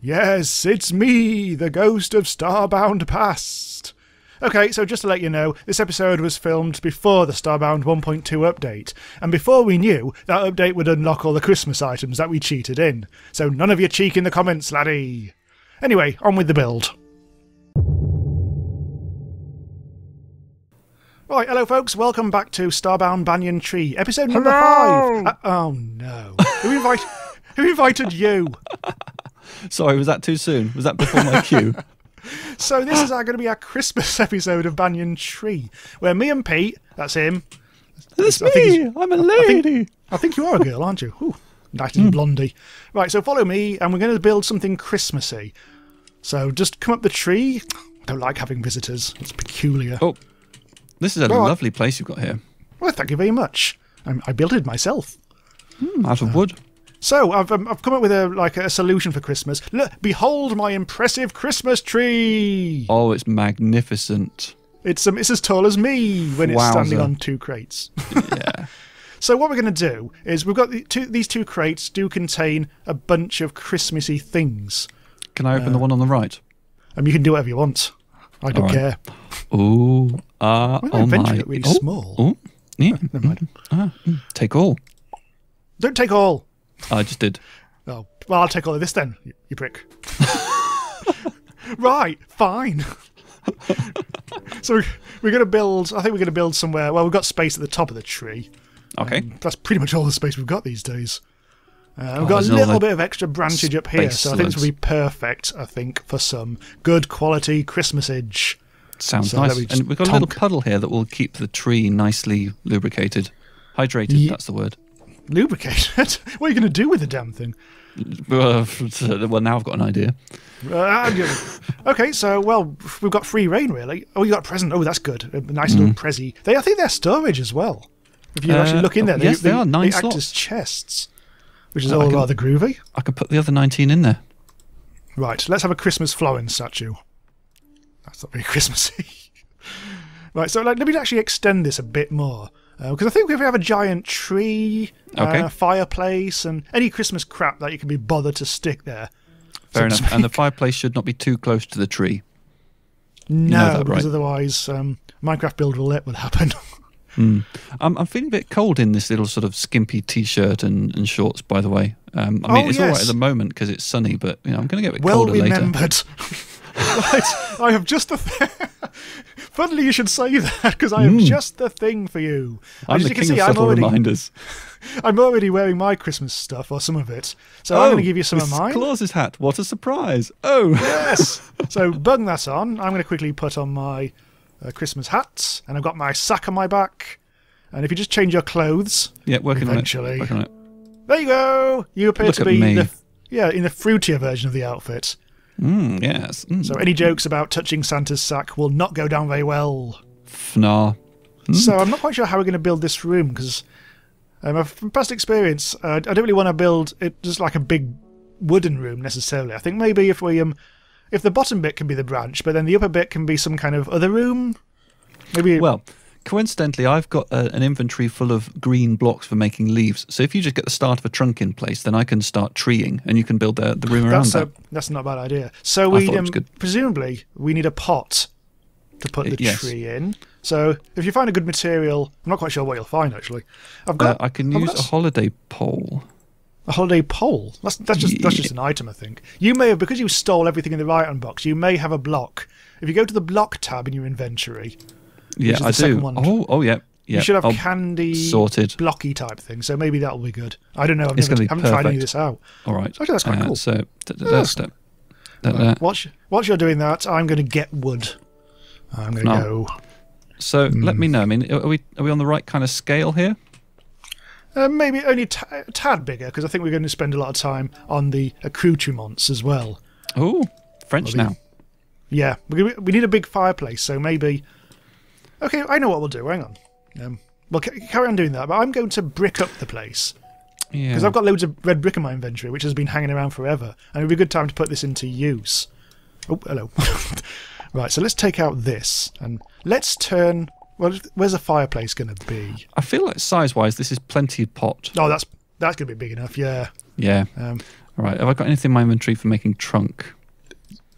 Yes, it's me, the ghost of Starbound Past. Okay, so just to let you know, this episode was filmed before the Starbound 1.2 update, and before we knew that update would unlock all the Christmas items that we cheated in. So none of your cheek in the comments, laddie. Anyway, on with the build. Right, hello folks, welcome back to Starbound Banyan Tree, episode number Hello! five. Uh, oh no. Who, invite- who invited you? Sorry, was that too soon? Was that before my cue? So this is going to be our Christmas episode of Banyan Tree, where me and Pete, that's him. It's I me. I'm a think- lady. I think you are a girl, aren't you? Ooh, nice and blondie. Right, so follow me, and we're going to build something Christmassy. So just come up the tree. I don't like having visitors. It's peculiar. Oh, this is a on. lovely place you've got here. Well, thank you very much. I, I built it myself. Hmm, out of wood. So I've um, I've come up with a like a solution for Christmas. Look, behold my impressive Christmas tree. Oh, it's magnificent. It's um, it's as tall as me when it's standing on two crates. Yeah. So what we're going to do is we've got the two, these two crates do contain a bunch of Christmassy things. Can I open the one on the right? Um, you can do whatever you want. I don't right. care. Ooh. Ah. Well, oh my. really oh, small. Oh. Yeah. Never mind. Ah, mm, take all. Don't take all. I just did. Oh, well, I'll take all of this then, you, prick. right, fine. so we're, going to build. I think we're going to build somewhere. Well, we've got space at the top of the tree. Okay. That's pretty much all the space we've got these days. Uh, we've Oh, got a little bit of extra branchage up here, so I think this will be perfect. I think for some good quality Christmasage. Sounds So nice. just And we've got a little puddle here that will keep the tree nicely lubricated. Hydrated, Ye- that's the word. Lubricated. what are you going to do with the damn thing? Uh, well, now I've got an idea. Uh, okay, so well, we've got free reign really. Oh, you got a present. Oh, that's good. A nice little prezi. They, I think they're storage as well. If you Mm. Uh, actually look in there, they, yes, they are, nine they act slots. as chests, which is all can- rather groovy. I can put the other 19 in there. Right, let's have a Christmas flowing statue. That's not very Christmassy. right, so like, let me actually extend this a bit more. Because I think if we have a giant tree, Okay. uh, fireplace, and any Christmas crap that you can be bothered to stick there. Fair so enough. And the fireplace should not be too close to the tree. No, that, because right. otherwise um, Minecraft build will let would happen. I'm, I'm feeling a bit cold in this little sort of skimpy t-shirt and, and shorts, by the way. Um, I mean, Oh, it's all right at the moment because it's sunny, but you know, I'm going to get a bit well colder later. right, I have just the thing. Funnily, you should say that because I have just the thing for you. I'm As the you can king see, of I'm subtle already, reminders. I'm already wearing my Christmas stuff or some of it. So I'm going to give you some of Oh, mine. Claus's hat. What a surprise! Oh, Yes. so bung that on. I'm going to quickly put on my uh, Christmas hat, and I've got my sack on my back. And if you just change your clothes, yeah, working Eventually. on it. Working on it. there you go. You appear Look to be the yeah in the fruitier version of the outfit. Mm, yes. Mm. So any jokes about touching Santa's sack will not go down very well. Fnar. So I'm not quite sure how we're going to build this room because um, from past experience, uh, I don't really want to build it just like a big wooden room necessarily. I think maybe if we um, if the bottom bit can be the branch, but then the upper bit can be some kind of other room. Maybe Well, coincidentally, I've got uh, an inventory full of green blocks for making leaves. So if you just get the start of a trunk in place, then I can start treeing, and you can build the, the room around that's a, that's not a bad idea. So we um, presumably we need a pot to put Uh, the yes. tree in. So if you find a good material, I'm not quite sure what you'll find actually. I've Uh, got I can I've use got a holiday pole. A holiday pole. That's that's just that's just an item, I think. You may have because you stole everything in the right-hand box. You may have a block. If you go to the block tab in your inventory, Yeah, I do. one. Oh, oh yeah, yeah. you should have I'll- candy sorted. blocky type thing. So maybe that'll be good. I don't know. I've It's never, gonna be haven't tried any of this out. All right. Actually, that's quite Uh, cool. So, That's- da, da. Whilst, whilst you're doing that, I'm going to get wood. I'm going to No. go. so let Hmm. me know. I mean, are we are we on the right kind of scale here? Uh, maybe only a tad bigger because I think we're going to spend a lot of time on the accoutrements as well. Oh, French Well, now. Yeah, we, we need a big fireplace, so maybe. Okay, I know what we'll do. Hang on. Um, well, ca- carry on doing that, but I'm going to brick up the place Yeah. because I've got loads of red brick in my inventory, which has been hanging around forever, and it'd be a good time to put this into use. Oh, hello. right, so let's take out this and let's turn. Well, where's the fireplace going to be? I feel like size wise, this is plenty of pot. Oh, that's that's going to be big enough. Yeah. Yeah. Um, Right. Have I got anything in my inventory for making trunk?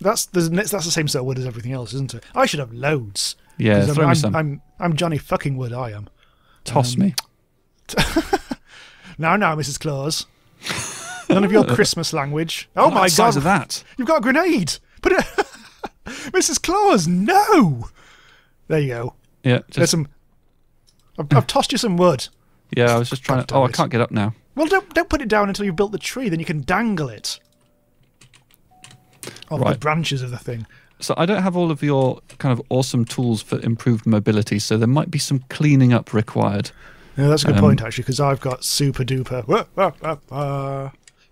That's the that's the same sort of wood as everything else, isn't it? I should have loads. Yeah, throw I'm, me I'm, some. I'm I'm Johnny fucking Wood. I am. Toss um, me. Now, now, Mrs. Claus. None of your Christmas language. Oh What my size god! of that? You've got a grenade. Put it, Mrs. Claus. No. There you go. Yeah. There's some. I've, I've tossed you some wood. yeah. I was just trying to. Oh, I can't get up now. Well, don't don't put it down until you've built the tree. Then you can dangle it off the branches of the thing. So I don't have all of your kind of awesome tools for improved mobility. So there might be some cleaning up required. Yeah, that's a good Um, point actually, because I've got super duper.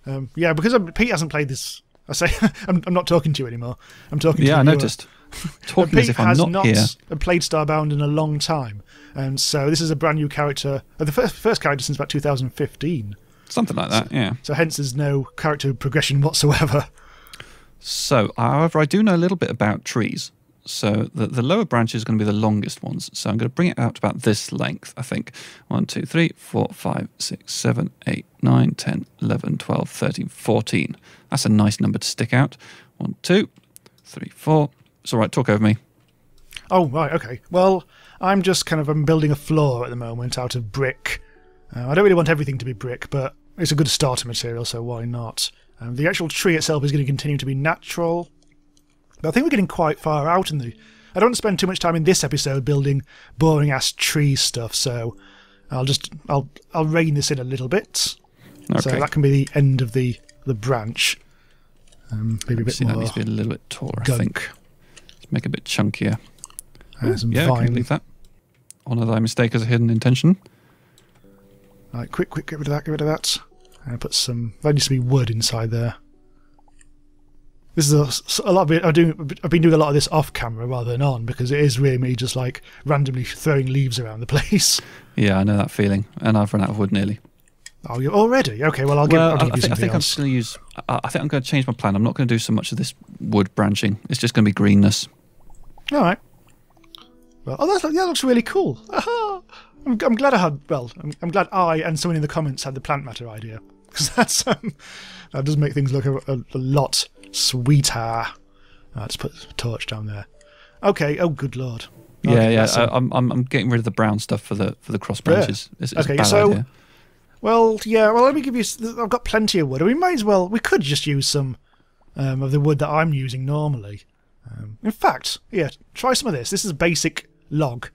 Um, yeah, because I'm, Pete hasn't played this. I say I'm, I'm not talking to you anymore. I'm talking. To you. Yeah, I noticed. Talking Pete as if I'm has not, not played Starbound in a long time, and so this is a brand new character. Uh, the first first character since about 2015. Something like that. Yeah. So hence there's no character progression whatsoever. So, however, I do know a little bit about trees. So the, the lower branch is going to be the longest ones. So I'm going to bring it out to about this length, I think. 1, 2, 3, 4, 5, 6, 7, 8, 9, 10, 11, 12, 13, 14. That's a nice number to stick out. 1, 2, 3, 4. It's all right, talk over me. Oh right, okay. Well, I'm just kind of I'm building a floor at the moment out of brick. Uh, I don't really want everything to be brick, but it's a good starter material, so why not? Um, the actual tree itself is going to continue to be natural. But I think we're getting quite far out in the. I don't want to spend too much time in this episode building boring ass tree stuff, so I'll just I'll I'll rein this in a little bit. Okay. So that can be the end of the the branch. Um, maybe a bit See, that needs to be a little bit taller, I think. Let's make it a bit chunkier. Some yeah, I can vine. leave that. Honour thy mistake as a hidden intention. Right, quick, quick, get rid of that, get rid of that. And put some. There needs to be wood inside there. This is a, a lot of it. I do. I've been doing a lot of this off camera rather than on because it is really me just like randomly throwing leaves around the place. Yeah, I know that feeling. And I've run out of wood nearly. Oh, you already? Okay, well I'll give. well, I'll give I you think, I think I'm else. just going to use. I, I think I'm going to change my plan. I'm not going to do so much of this wood branching. It's just going to be greenness. All right. Well, oh, that, that looks really cool. I'm, I'm glad I had. Well, I'm, I'm glad I and someone in the comments had the plant matter idea because that's um, that does make things look a, a, a lot sweeter. Uh, let's put a torch down there. Okay. Oh, good lord. Yeah, Okay, yeah. that's I, a- I'm, I'm, I'm getting rid of the brown stuff for the for the cross Yeah. branches. It's, it's Okay, so- idea. Well, yeah. Well, let me give you. I've got plenty of wood. We might as well. We could just use some um, of the wood that I'm using normally. Um, in fact, yeah. Try some of this. This is basic log.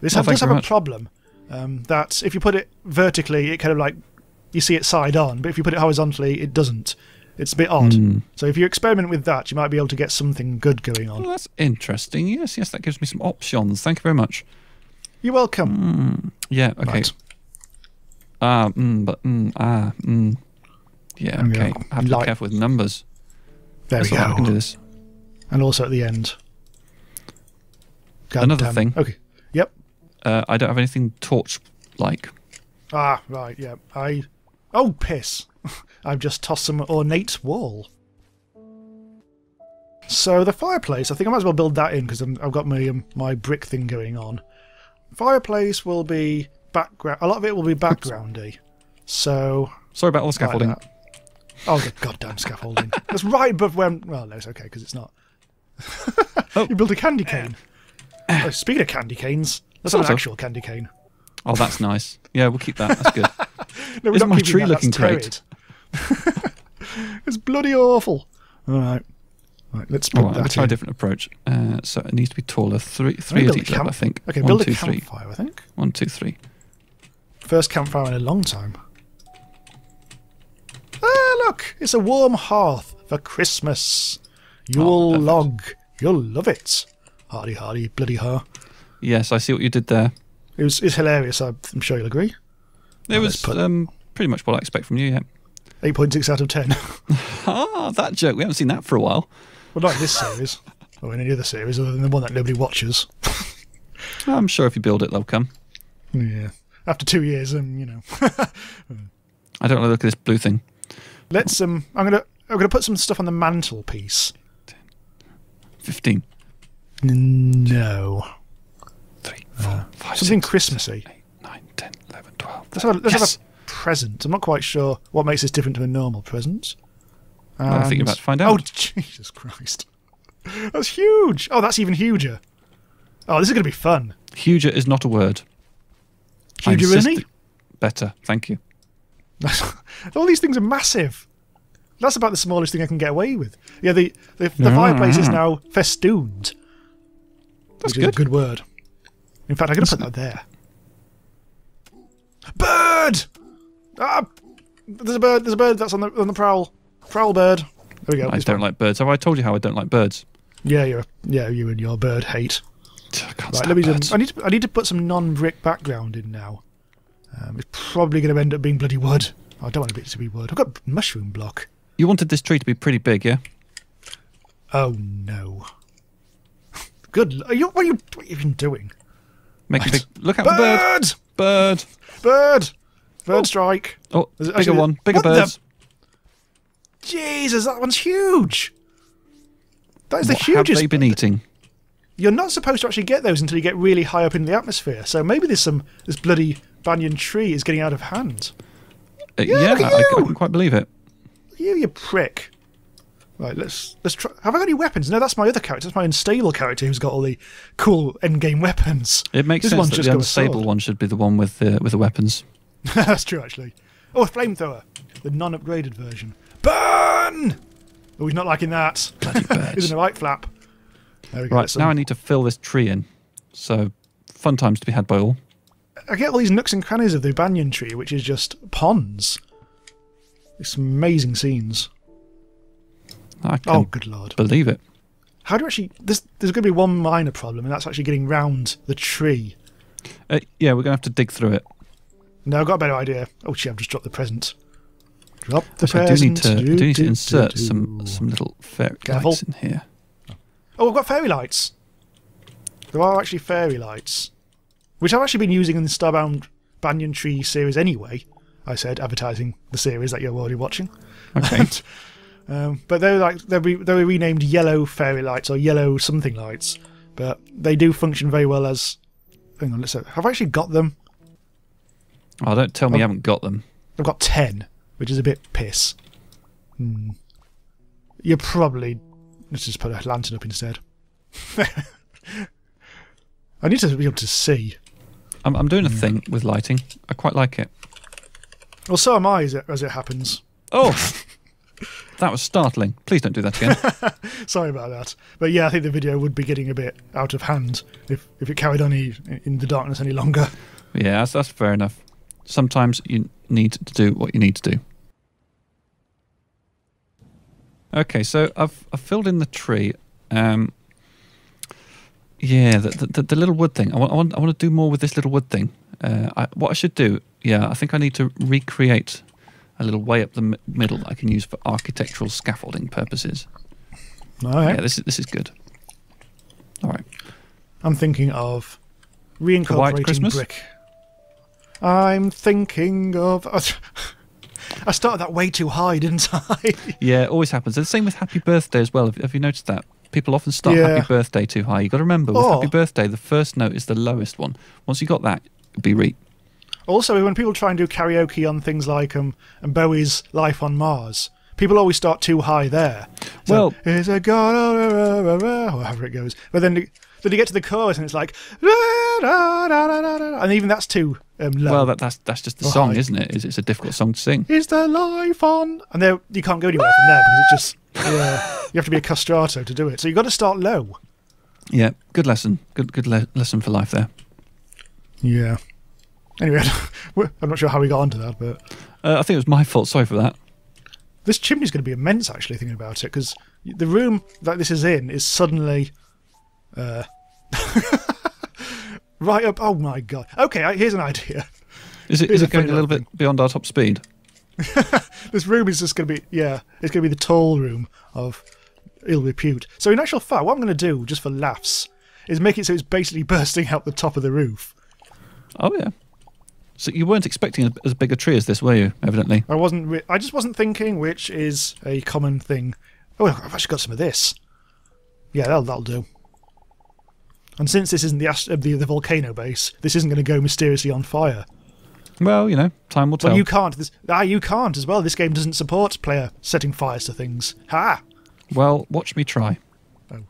This Oh, has, does have a much. problem. Um, that if you put it vertically, it kind of like you see it side on, but if you put it horizontally, it doesn't. It's a bit odd. Hmm. So if you experiment with that, you might be able to get something good going on. Well, that's interesting. Yes, yes, that gives me some options. Thank you very much. You're welcome. Yeah, okay. Right. Ah, mm, but mm, ah, mm. Yeah, okay. I have to Light- be careful with numbers. There That's we right, I can do go. this. And also at the end. God Another damn. thing. Okay. Yep. Uh, I don't have anything torch-like. Ah, right, yeah. I. Oh, piss. I've just tossed some ornate wall. So the fireplace, I think I might as well build that in because I've got my um, my brick thing going on. Fireplace will be background. A lot of it will be backgroundy. So Sorry about all the scaffolding. that. Oh, the goddamn scaffolding! That's right above where. I'm, well, no, it's okay because it's not. Oh. You built a candy cane. oh, speaking of candy canes, that's not Sort an of. actual candy cane. Oh, that's nice. Yeah, we'll keep that. That's good. No, Isn't my tree looking terrid. it's bloody awful. All right. Right, let's put right, that try a different approach. Uh, so it needs to be taller. Three, three at each level, I think. Okay, One, build two, a three. campfire, I think. One, two, three. First campfire in a long time. Ah, look! It's a warm hearth for Christmas. Yule perfect. log. You'll love it. Hardy, hardy, bloody har. Yes, I see what you did there. It was it's hilarious. I'm sure you'll agree. It was um, pretty much what I expect from you, yeah. 8.6 out of 10. Ah, that joke. We haven't seen that for a while. well, not in this series. Or in any other series other than the one that nobody watches. I'm sure if you build it, they'll come. Yeah. After two years, um, you know. I don't want to look at this blue thing. Let's um. I'm gonna I'm gonna put some stuff on the mantelpiece. 15. No, Three, four, five, Uh, something six, Christmassy. eight, 10, 11, 12. Let's have a, let's yes. have a present. I'm not quite sure what makes this different to a normal present. I think you're And- about to find Oh. Jesus Christ. That's huge. Oh, that's even huger. Oh, this is going to be fun. Huger is not a word. Huger, isn't he? Better, thank you. All these things are massive. That's about the smallest thing I can get away with. Yeah, the the, the fireplace is ah. now festooned. That's is a good. good word. In fact, I'm going to put that there. Bird! Ah, there's a bird. There's a bird that's on the on the prowl. Prowl bird. There we go. I don't one. like birds. Have I told you how I don't like birds? Yeah, you're, yeah, you and your bird hate. Right, let me just, I need to, I need to put some non-brick background in now. Um, it's probably going to end up being bloody wood. Oh, I don't want it to be wood. I've got mushroom block. You wanted this tree to be pretty big, yeah? Oh no. Good. Are you, what, are you, what are you even doing? Make a Right. big look out for bird. Bird! Bird. Bird! Bird Oh. strike. Oh, it bigger actually- one. Bigger What birds. Jesus, that one's huge. That is the What have they been eating? You're not supposed to actually get those until you get really high up in the atmosphere. So maybe there's some this bloody banyan tree is getting out of hand. Uh, Yeah, yeah, I, I you. can quite believe it. You, you prick. Right, let's let's try. Have I got any weapons? No, that's my other character. That's my unstable character who's got all the cool endgame weapons. It makes This sense that the unstable one should be the one with the with the weapons. that's true, actually. Oh, a flamethrower, the non-upgraded version. Burn! Oh, he's not liking that. Birds. the right flap. There we go. right, now I need to fill this tree in. So, fun times to be had by all. I get all these nooks and crannies of the banyan tree, which is just ponds. It's amazing scenes. I Oh, good lord! believe it. How do you actually? This, there's going to be one minor problem, and that's actually getting round the tree. Uh, yeah, we're going to have to dig through it. No, I've got a better idea. Oh, gee, I've just dropped the present. Drop the So I do present. need to, I do need to insert do, some do. some little fairy lights in here. Oh, I've got fairy lights. There are actually fairy lights, which I've actually been using in the Starbound Banyan Tree series anyway. I said advertising the series that you're already watching. Okay. um, but they're like they're, re- they're renamed yellow fairy lights or yellow something lights, but they do function very well as. Hang on, let's. see. Have I actually got them? Oh, don't tell me Oh. you haven't got them. I've got ten, which is a bit piss. Hmm. You're probably. Let's just put a lantern up instead. I need to be able to see. I'm, I'm doing a thing with lighting. I quite like it. Well, so am I, as it, as it happens. Oh, that was startling. Please don't do that again. Sorry about that. But yeah, I think the video would be getting a bit out of hand if, if it carried on any, in the darkness any longer. yeah, that's, that's fair enough. Sometimes you need to do what you need to do. Okay, so I've I've filled in the tree. Um, yeah, the, the the little wood thing. I want I want I want to do more with this little wood thing. Uh, I, what I should do, yeah, I think I need to recreate a little way up the m- middle that I can use for architectural scaffolding purposes. All right. Yeah, this is this is good. All right. I'm thinking of White reincorporating Christmas? brick. I'm thinking of. I started that way too high, didn't I? Yeah, it always happens. And the same with Happy Birthday as well. Have, have you noticed that? People often start Yeah. Happy Birthday too high. You've got to remember, with Oh. Happy Birthday, the first note is the lowest one. Once you got that, be re. Also, when people try and do karaoke on things like um, and Bowie's Life on Mars, people always start too high there. So, Well- is a god, or however it goes. But then, then you get to the chorus and it's like, and even that's too um, low. Well, that, that's that's just the Oh, song, isn't it? It's, it's a difficult song to sing. is the life on? And there, you can't go anywhere from there because it's just, yeah, you have to be a castrato to do it. So you've got to start low. Yeah, good lesson. Good good le- lesson for life there. Yeah. Anyway, I'm not sure how we got onto that, but Uh, I think it was my fault. Sorry for that. this chimney's going to be immense actually thinking about it because the room that this is in is suddenly uh, right up oh my god okay here's an idea Is it Here's is a it going a little little bit beyond our top speed? this room is just going to be yeah it's going to be the tall room of ill repute so in actual fact what i'm going to do just for laughs is make it so it's basically bursting out the top of the roof Oh yeah. So you weren't expecting a- as big a tree as this, were you? Evidently. i wasn't i just wasn't thinking which is a common thing oh i've actually got some of this yeah that'll, that'll do and since this isn't the, ast- uh, the the volcano base this isn't going to go mysteriously on fire Well, you know, time will tell. Well, you can't. This, ah, you can't as well. This game doesn't support player setting fires to things. Ha! Well, watch me try. Oh.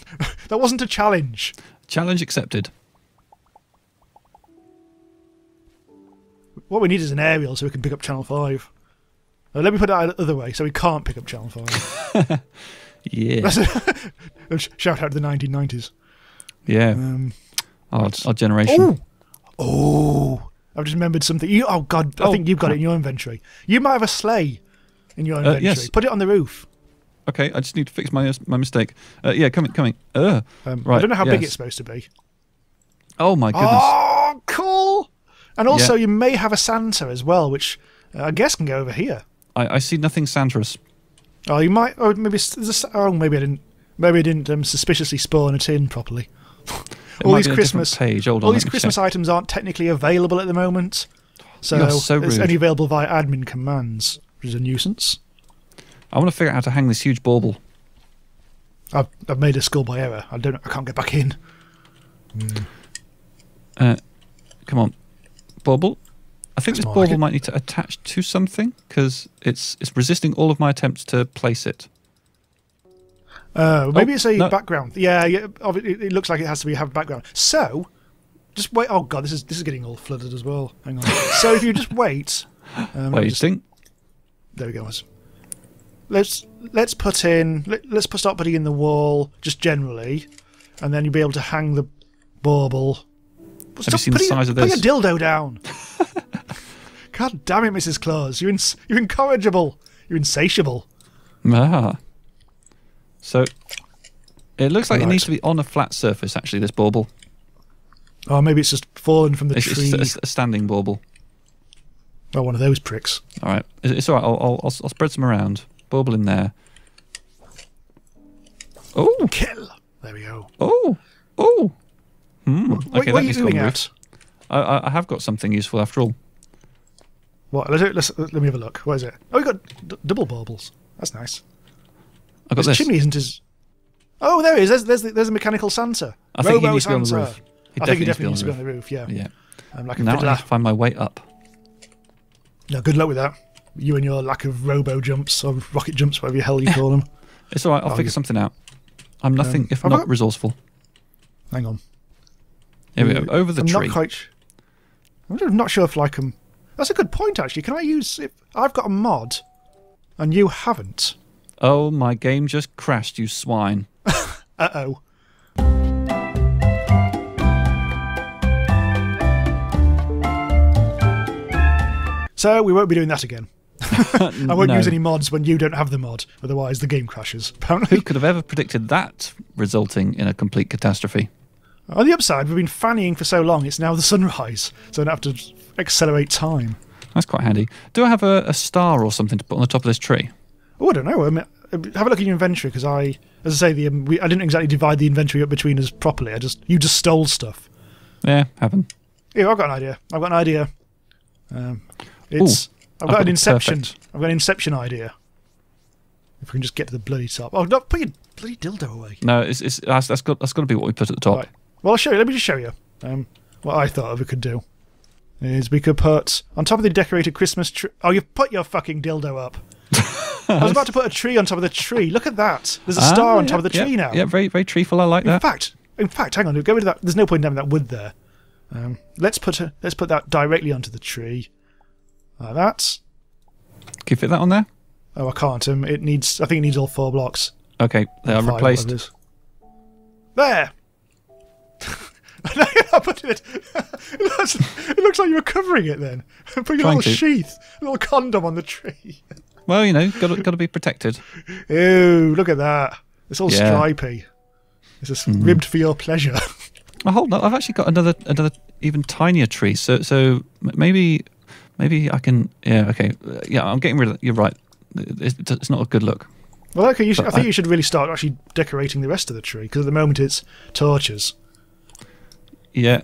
That wasn't a challenge. Challenge accepted. What we need is an aerial so we can pick up Channel 5. Uh, let me put it the other way so we can't pick up Channel 5. Yeah. Shout out to the 1990s. yeah. Um, our, our generation. oh! Oh! I've just remembered something. You, oh, God, I Oh, think you've got it in your inventory. You might have a sleigh in your inventory. yes. Put it on the roof. Okay, I just need to fix my my mistake. Uh, yeah, coming, coming. Uh, Um, I don't know how big it's supposed to be. oh my goodness. Oh, cool! And also, Yeah. you may have a Santa as well, which uh, I guess can go over here. I, I see nothing Santa's. Oh, you might. Oh, maybe. there's Oh, maybe I didn't. Maybe I didn't um, suspiciously spawn it in properly. All these a Christmas, page. Hold on, all these Christmas check. items aren't technically available at the moment, so, so it's only available via admin commands, which is a nuisance. I want to figure out how to hang this huge bauble. I've, I've made a skull by error. I don't. I can't get back in. Uh, come on, bauble. I think That's this more like bauble might need to attach to something because it's it's resisting all of my attempts to place it. Uh, maybe Oh, it's a no. background. Yeah, yeah. It, it looks like it has to be have background. So, just wait. Oh god, this is this is getting all flooded as well. Hang on. so if you just wait. Um, let me Wait, just- think? There we go. Let's let's put in let, let's put- start putting in the wall just generally, and then you'll be able to hang the bauble. Stop you seen the size of put this? your dildo down. God damn it, Mrs. Claus! You're ins- you're incorrigible. You're insatiable. Ah. So it looks like it needs to be on a flat surface. Actually, this bauble. Oh, maybe it's just fallen from the It's, tree. it's a, a standing bauble. oh, one of those pricks. All right, it's, it's all right. I'll, I'll, I'll, I'll spread some around. Bauble in there. Oh, Kill. There we go. oh, oh. Hmm. What, Okay, what that are you needs to go doing the. I, I, I have got something useful after all. What? Let's, let's, let me have a look. What is it? Oh, we got d- double baubles. That's nice. I got His this. chimney isn't as. Oh, there he is. There's there's, the, there's a mechanical Santa. I think he Robo needs to be on the roof. He I think he definitely needs to be on the roof. Yeah. Yeah. Um, like a Now I have to find my way up. Yeah, good luck with that. You and your lack of robo jumps or rocket jumps, whatever the hell you call them. It's all right. I'll Oh, figure something out. I'm nothing Um, if have I not got- resourceful. Hang on. Here we go. Over the I'm tree. not quite. sh- I'm not sure if like um. That's a good point actually. Can I use if I've got a mod, and you haven't? Oh, my game just crashed, you swine. Uh oh. So we won't be doing that again. I won't No. use any mods when you don't have the mod, otherwise the game crashes. Apparently. Who could have ever predicted that resulting in a complete catastrophe? On the upside, we've been fannying for so long, it's now the sunrise, so I don't have to accelerate time. That's quite handy. Do I have a, a star or something to put on the top of this tree? Oh, I don't know. I mean, have a look at your inventory because I, as I say, the um, we, I didn't exactly divide the inventory up between us properly. I just you just stole stuff. Yeah, haven't. Yeah, I've got an idea. I've got an idea. Um, it's I've I've got got an inception. perfect. I've got an inception idea. If we can just get to the bloody top. Oh, no, put your bloody dildo away. No, it's, it's that's, that's got that's got to be what we put at the top. Right. Well, I'll show you. Let me just show you. Um, what I thought we could do is we could put on top of the decorated Christmas tree. Oh, you've put your fucking dildo up. I was about to put a tree on top of the tree. Look at that. There's a Ah, star on yeah, top of the tree yeah, now. Yeah, very very treeful. I like In that. fact, in fact, hang on. Rid of that. There's no point in having that wood there. Um, let's put a, let's put that directly onto the tree. Like that. Can you fit that on there? Oh, I can't. Um, it needs. I think it needs all four blocks. Okay, they are replaced. There. It. It looks, it looks like you were covering it then. Put your Trying little to. sheath, a little condom on the tree. Well, you know, got to, got to be protected. Ew! Look at that. It's all Yeah. stripy. It's just Mm-hmm. ribbed for your pleasure. Oh, hold on, I've actually got another another even tinier tree. So so maybe maybe I can. Yeah, okay. Yeah, I'm getting rid of. You're right. It's, it's not a good look. Well, okay. You should, I think I- you should really start actually decorating the rest of the tree because at the moment it's torches, Yeah,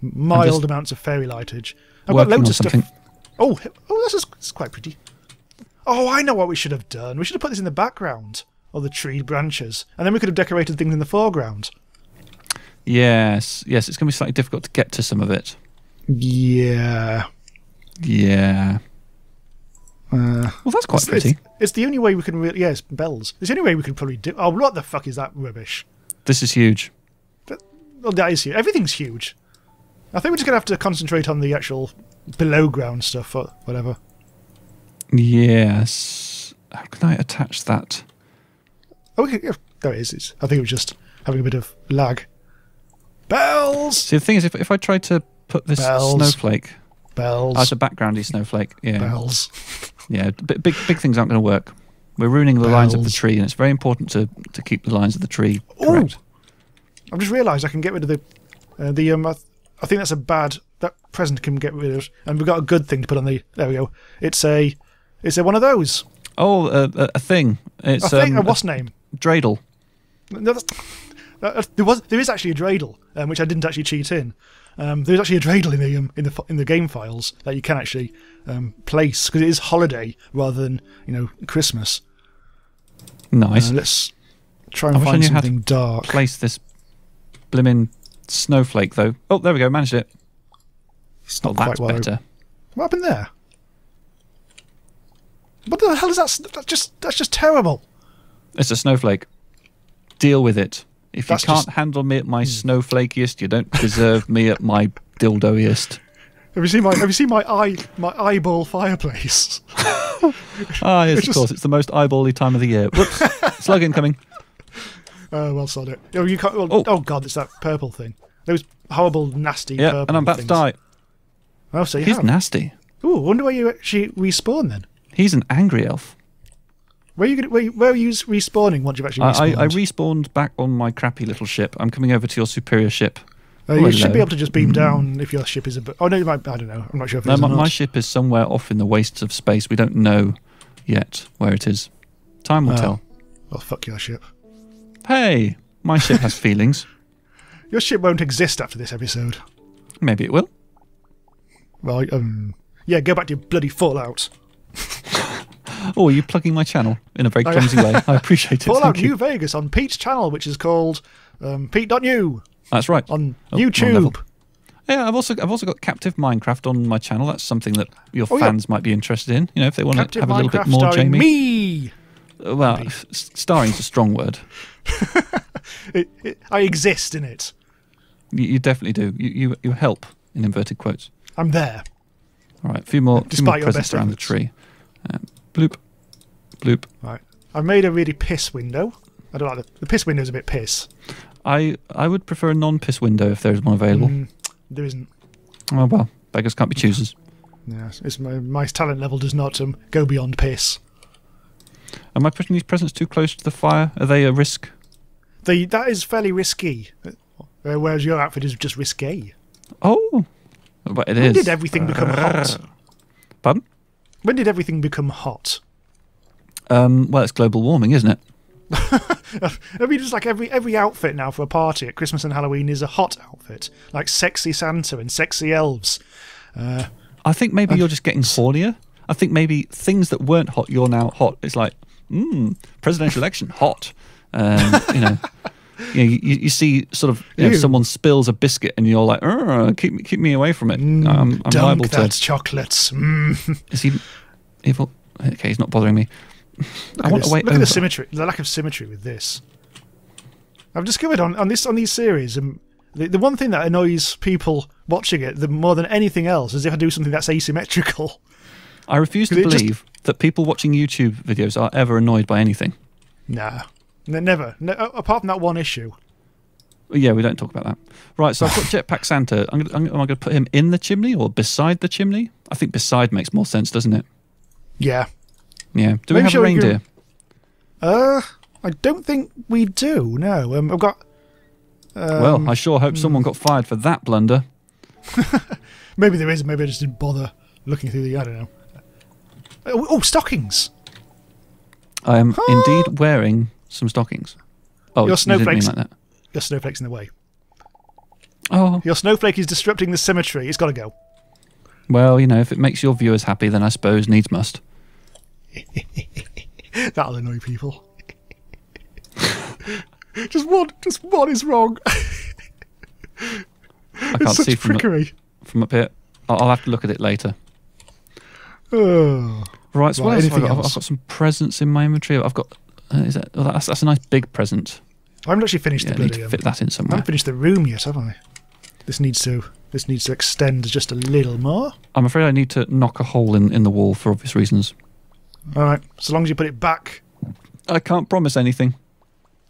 mild amounts of fairy lightage. I've got loads of stuff. Oh, oh, this is, this is quite pretty. Oh, I know what we should have done. We should have put this in the background or the tree branches, and then we could have decorated things in the foreground. Yes, yes. It's going to be slightly difficult to get to some of it. Yeah. Yeah. Uh, Well, that's quite it's, pretty. It's, it's the only way we can really. Yes, bells. It's the only way we could probably do. Oh, what the fuck is that rubbish? This is huge. Well, that is huge. Everything's huge. I think we're just gonna have to concentrate on the actual below ground stuff or whatever. Yes. How can I attach that? Oh, okay, yeah, there it is. It's, I think it was just having a bit of lag. Bells, See, the thing is, if, if I try to put this Bells. snowflake bells, as a backgroundy snowflake, yeah, bells. yeah, big, big things aren't going to work. We're ruining the lines of the tree, and it's very important to, to keep the lines of the tree Ooh. I've just realised I can get rid of the uh, the um. I, th- I think that's a bad that present can get rid of, and we've got a good thing to put on the. There we go. It's a it's a one of those. Oh, a, a, thing. It's a think um, a what's name? dreidel. No, that's, uh, there was there is actually a dreidel, um, which I didn't actually cheat in. Um, there's actually a dreidel in the um, in the in the game files that you can actually um, place because it is holiday rather than you know Christmas. Nice. Uh, let's try and I find something dark. Place this blimmin' snowflake, though. Oh, there we go. Managed it. It's Oh, not quite that's what I- better. What happened there? What the hell is that? That's just that's just terrible. It's a snowflake. Deal with it. If you can't just- Hmm. handle me at my snowflakiest, you don't deserve me at my dildoiest. Have you seen my Have you seen my eye my eyeball fireplace? Ah, yes, It's of just- course. It's the most eyebally time of the year. Whoops. Slug incoming. Oh well, sod it. Oh, you can't. Well, Oh. oh. god, it's that purple thing. Those horrible, nasty. Yeah, purple and I'm about things. to die. Oh, so you He's have. nasty. Ooh, wonder where you actually respawn then. He's an angry elf. Where are you gonna, where, you- where are you respawning once you've actually I, respawned? I, I respawned back on my crappy little ship. I'm coming over to your superior ship. Uh, you Oh, should be able to just beam mm. down if your ship is a bit. Oh no, you might, I don't know. I'm not sure if No, my, my ship is somewhere off in the wastes of space. We don't know yet where it is. Time will Oh. tell. Well, fuck your ship. Hey, my ship has feelings. Your ship won't exist after this episode. Maybe it will. Well, um, yeah, go back to your bloody Fallout. Oh, you're you plugging my channel in a very clumsy way? I appreciate it. Fallout. New Vegas on Pete's channel, which is called um, Pete Nu That's right. on Oh, YouTube. Yeah, I've also I've also got Captive Minecraft on my channel. That's something that your Oh, yeah. fans might be interested in. You know, if they want to Captive have a little Minecraft bit more, Jamie. me. Well, s- starring's a strong word. It, it, I exist in it. You, you definitely do. You, you you help in inverted quotes. I'm there. All right, a few more, few more Despite presents around the tree. Um, bloop, bloop. Right. I've made a really piss window. I don't like the, the piss window's a bit piss. I I would prefer a non-piss window if there's one available. Mm, there isn't. Oh well, beggars can't be choosers. Yeah, it's my, my talent level does not um, go beyond piss. Am I putting these presents too close to the fire? Are they a risk? The, that is fairly risky, uh, whereas your outfit is just risque. Oh, but it When is. did everything become hot? Pardon? When did everything become hot? Um, well, it's global warming, isn't it? I mean, it's like every every outfit now for a party at Christmas and Halloween is a hot outfit, like sexy Santa and sexy elves. Uh, I think maybe you're just getting hornier. I think maybe things that weren't hot, you're now hot. It's like, mmm, presidential election, hot. Um, you know, you, know, you, you see sort of you know, Ew. someone spills a biscuit and you're like, "Urgh, keep me liable me away from it. mm, I'm, I'm liable to. chocolates. Mm. Is he evil? Okay, he's not bothering me. Look, I want to wait Look at the symmetry, the lack of symmetry with this. I've discovered on, on this on these series, um, the, the one thing that annoys people watching it the more than anything else is if I do something that's asymmetrical. I refuse to it just- believe that people watching YouTube videos are ever annoyed by anything. Nah, N- never. No, apart from that one issue. Yeah, we don't talk about that. Right, so I've got Jetpack Santa. I'm gonna, I'm, am I going to put him in the chimney or beside the chimney? I think beside makes more sense, doesn't it? Yeah. Yeah. Do we have a reindeer? Uh, I don't think we do. No. Um, I've got. Um, well, I sure hope someone got fired for that blunder. maybe there is. Maybe I just didn't bother looking through the. I don't know. Oh, oh stockings. I am indeed wearing some stockings. Oh, Your you snowflakes- like that. Your snowflake's in the way. Oh, Your snowflake is disrupting the symmetry. It's got to go. well, you know, if it makes your viewers happy, then I suppose needs must. That'll annoy people. just one. Just one is wrong. I it's can't such see from, from up here. I'll, I'll have to look at it later. Oh. Right, so what Right, else have I got? I've, I've got some presents in my inventory. I've got. Uh, is that, oh, that's, that's a nice big present. I haven't actually finished Yeah, the I need to Um, fit that in I somewhere. haven't finished the room yet, have I? This needs to. This needs to extend just a little more. I'm afraid I need to knock a hole in, in the wall for obvious reasons. All right. So long as you put it back. I can't promise anything.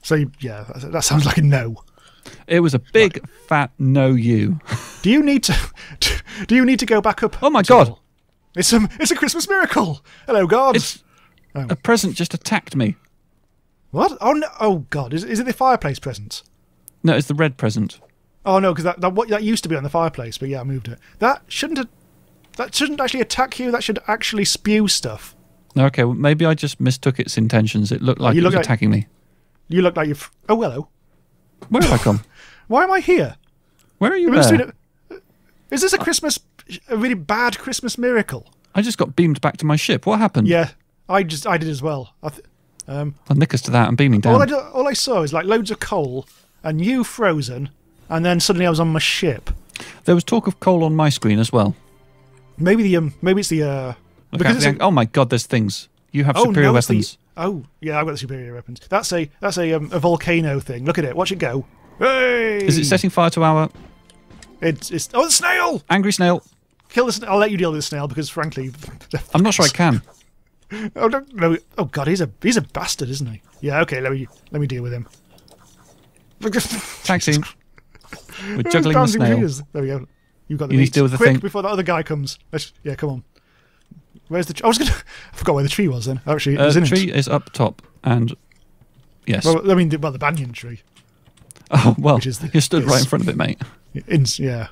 So you, yeah, that, that sounds like a no. It was a big fat no you. Do you need to? Do you need to go back up? Oh my God. all? It's a it's a Christmas miracle. Hello, God. It's oh. a present just attacked me. what? Oh no! Oh God! Is is it the fireplace present? No, it's the red present. Oh no, because that, that what that used to be on the fireplace, but yeah, I moved it. That shouldn't have, that shouldn't actually attack you. That should actually spew stuff. Okay, well, maybe I just mistook its intentions. It looked like you it look was like- attacking me. You look like you've. Oh hello. Where have I come? Why am I here? Where are you Am I just there? doing a- Is this a Christmas, a really bad Christmas miracle? I just got beamed back to my ship. What happened? Yeah, I just I did as well. I th- um, I'll nick us to that. I'm beaming all I down. do, all I saw is like loads of coal and you frozen, and then suddenly I was on my ship. There was talk of coal on my screen as well. Maybe the um, maybe it's the uh, Look because the a- oh my god, there's things. You have oh superior no, it's the- weapons. oh yeah, I've got the superior weapons. That's a that's a um, a volcano thing. Look at it. Watch it go. Hey! Is it setting fire to our It's it's oh the snail. angry snail? Kill the snail. I'll let you deal with the snail because frankly, I'm not sure I can. oh no, no, oh god, he's a he's a bastard, isn't he? Yeah, okay, let me let me deal with him. Team. We're juggling the snail. fingers. There we go. You've got the You need to deal with the Quick thing. before that other guy comes. Let's, yeah, come on. Where's the? Tr- I was gonna. I forgot where the tree was. Then actually, it Uh, was in tree it. is up top, and yes. Well, I mean, the, well, the banyan tree. oh well, which is the- you stood right in front of it, mate. In, yeah.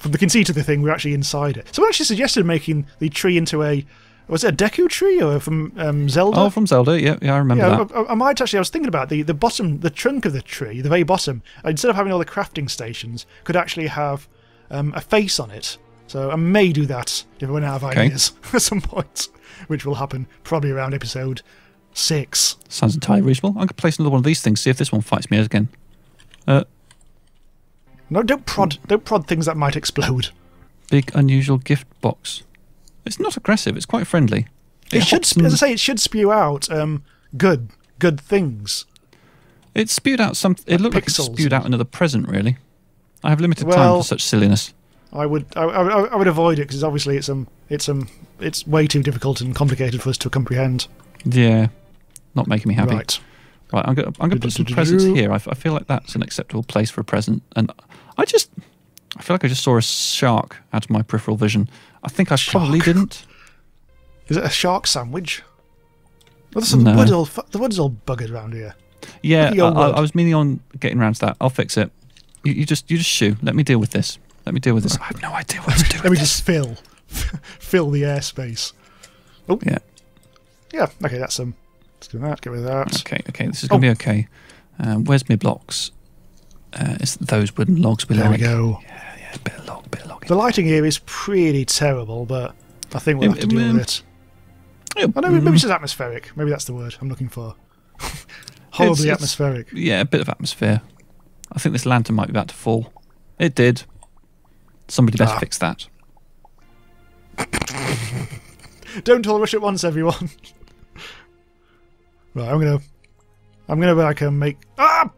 From the conceit of the thing, we're actually inside it. Someone actually suggested making the tree into a. Was it a Deku tree or from um, Zelda? Oh, from Zelda. Yeah, yeah, I remember yeah, that. I, I- I might actually. I was thinking about the the bottom, the trunk of the tree, the very bottom. Instead of having all the crafting stations, could actually have um, a face on it. So I may do that if I run out of Okay. ideas at some point, which will happen probably around episode six. Sounds entirely reasonable. I'm gonna place another one of these things. See if this one fights me again. Uh, No, don't prod. Don't prod things that might explode. big unusual gift box. It's not aggressive. It's quite friendly. It, should, sp- as I say, it should spew out um, good, good things. It spewed out some. It Like looked like it spewed out another present. Really, I have limited time for such silliness. I would, I, I, I would avoid it because obviously it's um, it's um, it's way too difficult and complicated for us to comprehend. Yeah, not making me happy. Right. Right, I'm going to I'm going to put some presents here. I, f- I feel like that's an acceptable place for a present, and I just I feel like I just saw a shark out of my peripheral vision. I think I probably didn't. Is it a shark sandwich? Well, there's some No. wood all the wood's all buggered around here. Yeah, Look at your I, I. I was meaning on getting around to that. I'll fix it. You, you just you just shoo. Let me deal with this. Let me deal with this. I have no idea what to do. Let me this. just fill, fill the airspace. Oh yeah. Yeah. Okay, that's um. Let's do that. Get rid of that. Okay. Okay. This is gonna Oh. be okay. Um, where's my blocks? Uh, it's those wooden logs we There like. we go. Yeah, yeah. Bit of log. Bit of log. The lighting here is pretty terrible, but I think we'll Um, have to deal um, with it. Yeah, I know, maybe mm, it's just atmospheric. Maybe that's the word I'm looking for. Horribly it's- atmospheric. Yeah, a bit of atmosphere. I think this lantern might be about to fall. It did. Somebody better Ah. fix that. Don't all rush at once, everyone. right, I'm gonna, I'm gonna like um, make ah.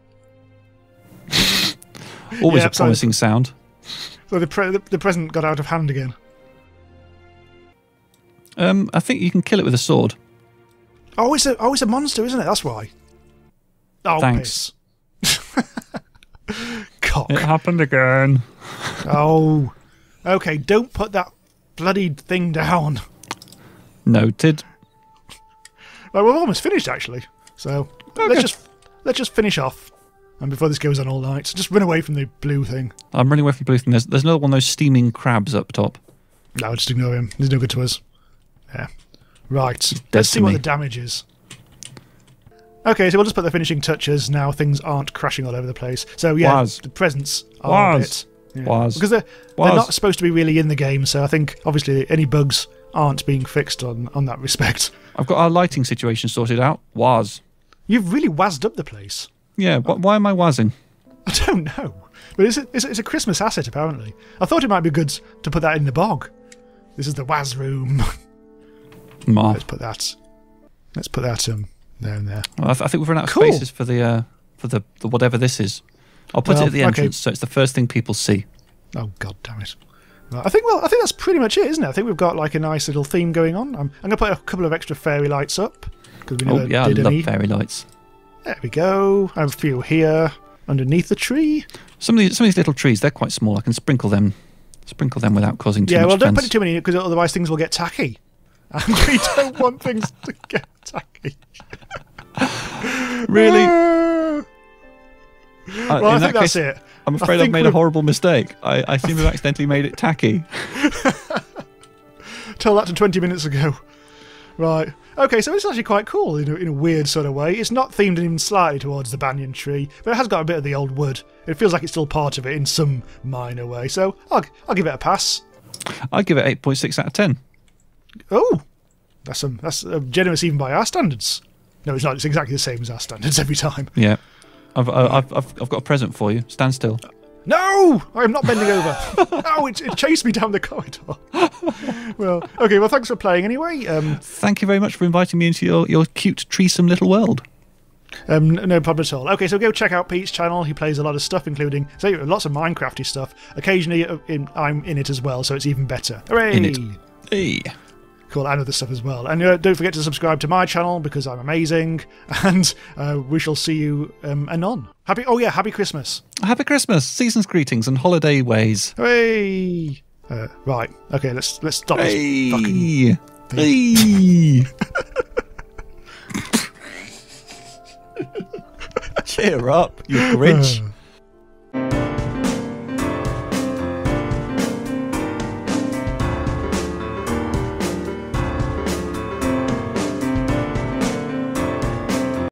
Always Yeah, a promising sound. So the, pre- the the present got out of hand again. Um, I think you can kill it with a sword. Oh, it's a oh, it's a monster, isn't it? That's why. Oh, Thanks. Cock. It happened again. Oh, okay. Don't put that bloody thing down. Noted. Well, we're almost finished actually. So Okay. let's just let's just finish off, and before this goes on all night, just run away from the blue thing. I'm running away from the blue thing. There's, there's another one of those steaming crabs up top. No, just ignore him. He's no good to us. Yeah. Right. Let's see what me. the damage is. Okay, so we'll just put the finishing touches now. Things aren't crashing all over the place. So yeah, Was. the presents are a Was. bit. Yeah. Was. Because they're, they're not supposed to be really in the game, so I think obviously any bugs aren't being fixed on, on that respect. I've got our lighting situation sorted out. Was. You've really wazzed up the place. Yeah, wh- why am I wazzing? I don't know. But it's a, it's, a, it's a Christmas asset, apparently. I thought it might be good to put that in the bog. This is the Waz room. Ma. Let's put that. Let's put that um there and there. Well, I, th- I think we've run out of Cool. spaces for the uh, for the, the whatever this is. I'll put Well, it at the okay. entrance, so it's the first thing people see. Oh god damn it. Right, I think well I think that's pretty much it, isn't it? I think we've got like a nice little theme going on. I'm, I'm gonna put a couple of extra fairy lights up because we never oh yeah, I did love any. fairy lights. There we go. I have a few here underneath the tree. Some of these some of these little trees, they're quite small. I can sprinkle them, sprinkle them without causing too yeah, much Yeah, well, don't put it too many because otherwise things will get tacky, and we don't want things to get tacky. Really? Uh, well, I think that case, that's it. I'm afraid I've made a we've- horrible mistake. I, I seem to have accidentally made it tacky. Tell that to 20 minutes ago. Right. Okay, so it's actually quite cool in a, in a weird sort of way. It's not themed even slightly towards the banyan tree, but it has got a bit of the old wood. It feels like it's still part of it in some minor way. So I'll, I'll give it a pass. I'd give it 8.6 out of 10. Oh, that's um, that's uh, generous even by our standards. No, it's not. It's exactly the same as our standards every time. Yeah. I've, I've, I've, I've got a present for you. Stand still. No, I am not bending over. oh, it, it chased me down the corridor. well, okay. Well, thanks for playing anyway. Um, Thank you very much for inviting me into your, your cute, treesome little world. Um, no problem at all. Okay, so go check out Pete's channel. He plays a lot of stuff, including say lots of Minecrafty stuff. Occasionally, uh, in, I'm in it as well, so it's even better. Hooray! In it. Hey. Cool, and other stuff as well. And uh, don't forget to subscribe to my channel because I'm amazing. And uh, we shall see you um, anon. Happy! Oh yeah, happy Christmas! Happy Christmas, season's greetings, and holiday ways. Hooray! Uh, right. Okay, let's let's stop this fucking. Hey. Hey. Cheer up, you Grinch.